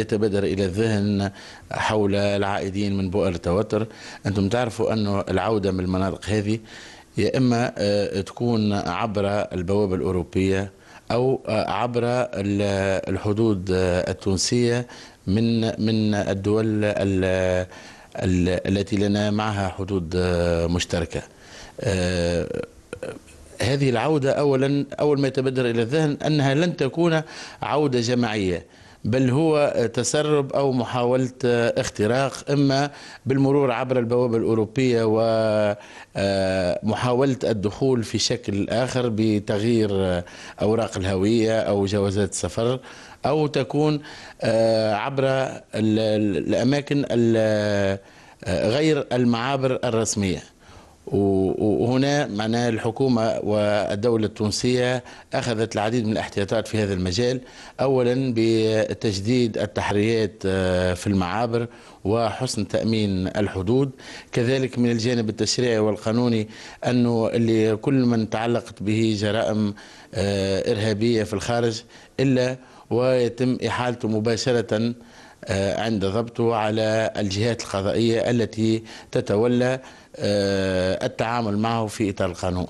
يتبادر إلى الذهن حول العائدين من بؤر التوتر. أنتم تعرفوا أن العودة من المناطق هذه يا إما آه، تكون عبر البوابة الأوروبية أو آه، عبر الحدود آه، التونسية من من الدول التي لنا معها حدود مشتركة. هذه العودة أولا أول ما يتبادر إلى الذهن أنها لن تكون عودة جماعية. بل هو تسرب أو محاولة اختراق إما بالمرور عبر البوابة الأوروبية ومحاولة الدخول في شكل آخر بتغيير أوراق الهوية أو جوازات السفر أو تكون عبر الأماكن غير المعابر الرسمية. وهنا معناها الحكومة والدولة التونسية أخذت العديد من الاحتياطات في هذا المجال. أولا بتجديد التحريات آه، في المعابر وحسن تأمين الحدود. كذلك من الجانب التشريعي والقانوني أنه اللي كل من تعلقت به جرائم آه، إرهابية في الخارج إلا ويتم إحالته مباشرة عند ضبطه على الجهات القضائية التي تتولى آه، التعامل معه في إطار القانون.